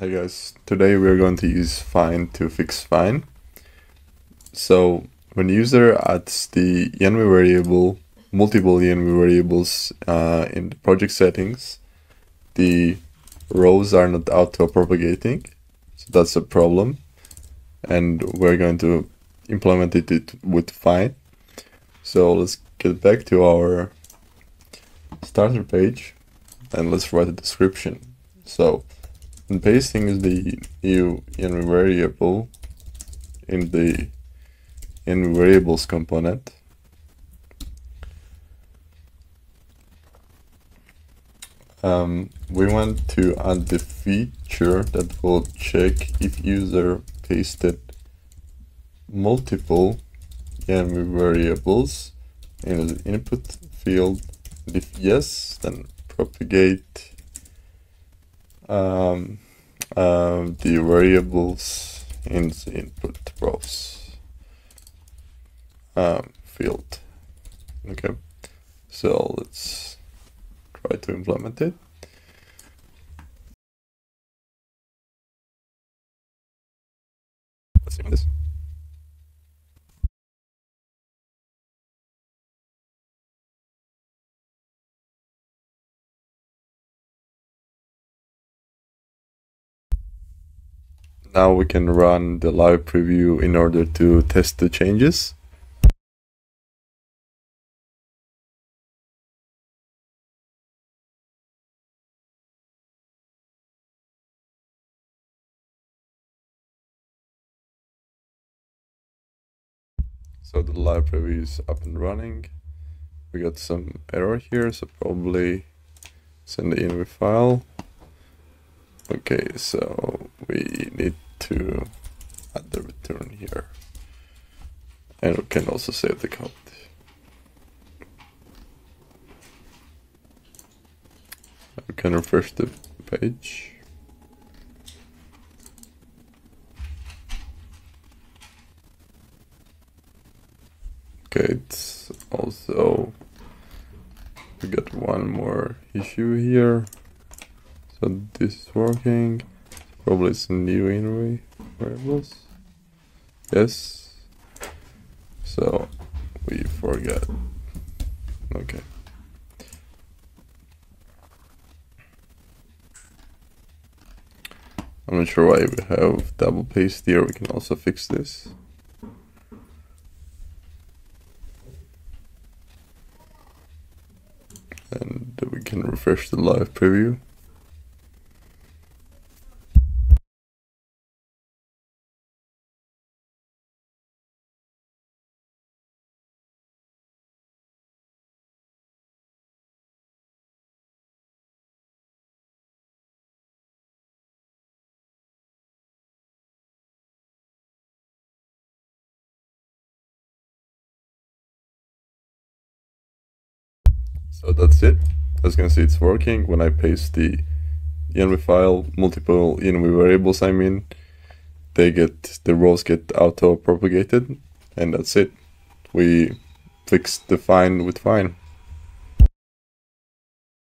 Hey guys, today we are going to use Fine to fix Fine. So when user adds the env variable, multiple env variables uh, in the project settings, the rows are not auto-propagating. So that's a problem. And we're going to implement it with Fine. So let's get back to our starter page and let's write a description. So and pasting the new variable in the env variables component. Um, we want to add the feature that will check if user pasted multiple env variables in the input field. If yes, then propagate um, um, the variables in the input rows um, field. Okay, so let's try to implement it. Let's see this. Now we can run the live preview in order to test the changes. So the live preview is up and running. We got some error here, so probably send the env file. Okay, so we need to add the return here. And we can also save the count. We can refresh the page. Okay, it's also we got one more issue here. So this is working. Probably some new env variables. Yes. So we forget. Okay. I'm not sure why we have double paste here. We can also fix this. And we can refresh the live preview. So that's it. As you can see, it's working. When I paste the env file, multiple env variables, I mean, they get, the rows get auto propagated and that's it. We fixed the Fine with Fine.